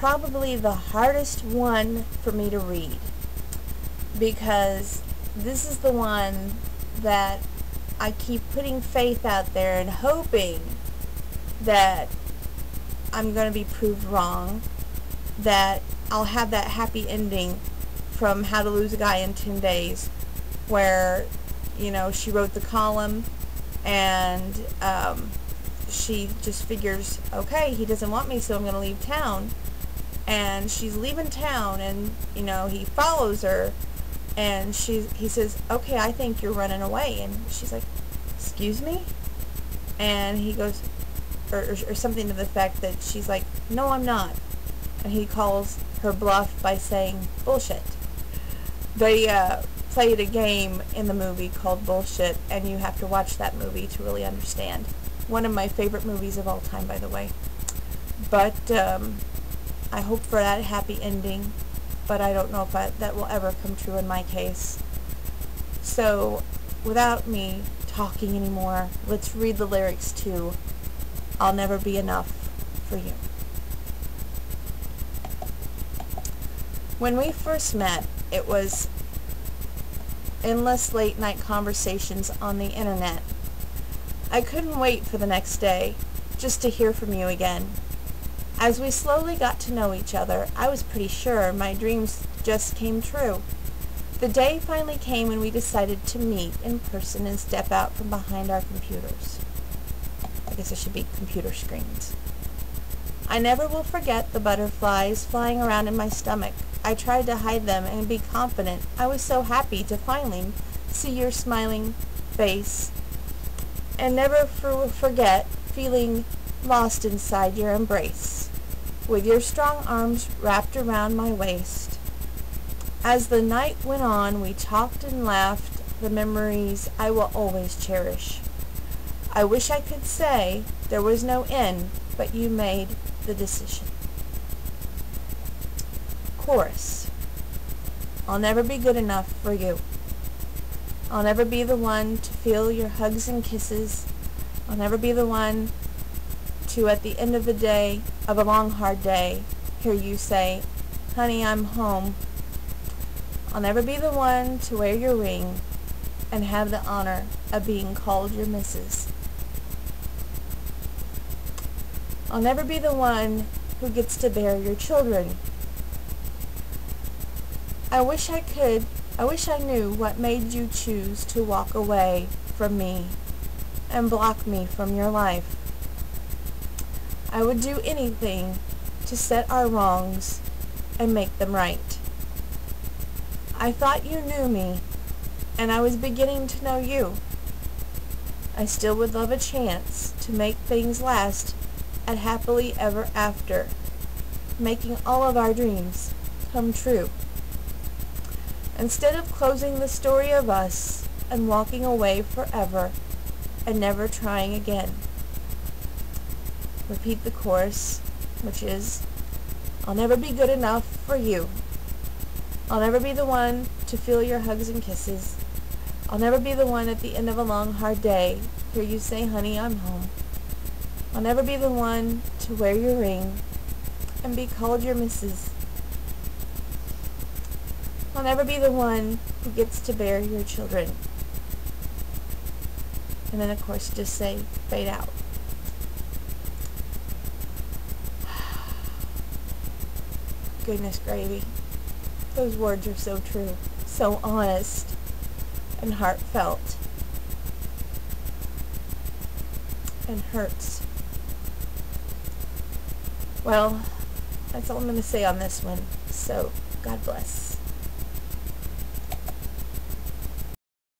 probably the hardest one for me to read because this is the one that I keep putting faith out there and hoping that I'm going to be proved wrong, that I'll have that happy ending from How to Lose a Guy in 10 Days where, you know, she wrote the column and um, she just figures, okay, he doesn't want me, so I'm going to leave town. And she's leaving town, and you know he follows her, and she he says, okay, I think you're running away, and she's like, excuse me, and he goes, or, or, something to the effect that she's like, no, I'm not, and he calls her bluff by saying bullshit. They uh, played a game in the movie called Bullshit, and you have to watch that movie to really understand. One of my favorite movies of all time, by the way. But um, I hope for that happy ending, but I don't know if I, that will ever come true in my case. So, without me talking anymore, let's read the lyrics to I'll Never Be Enough for You. When we first met, it was endless late night conversations on the internet. I couldn't wait for the next day, just to hear from you again. As we slowly got to know each other, I was pretty sure my dreams just came true. The day finally came when we decided to meet in person and step out from behind our computers. I guess it should be computer screens. I never will forget the butterflies flying around in my stomach I tried to hide them and be confident. I was so happy to finally see your smiling face and never for forget feeling lost inside your embrace, with your strong arms wrapped around my waist. As the night went on, we talked and laughed, the memories I will always cherish. I wish I could say there was no end, but you made the decision chorus. I'll never be good enough for you. I'll never be the one to feel your hugs and kisses. I'll never be the one to, at the end of the day, of a long, hard day, hear you say, honey, I'm home. I'll never be the one to wear your ring and have the honor of being called your missus. I'll never be the one who gets to bear your children I wish I could, I wish I knew what made you choose to walk away from me and block me from your life. I would do anything to set our wrongs and make them right. I thought you knew me, and I was beginning to know you. I still would love a chance to make things last at happily ever after, making all of our dreams come true. Instead of closing the story of us and walking away forever and never trying again. Repeat the chorus, which is, I'll never be good enough for you. I'll never be the one to feel your hugs and kisses. I'll never be the one at the end of a long, hard day hear you say, honey, I'm home. I'll never be the one to wear your ring and be called your missus. I'll never be the one who gets to bear your children. And then, of course, just say, fade out. Goodness gravy. Those words are so true, so honest, and heartfelt, and hurts. Well, that's all I'm going to say on this one. So, God bless.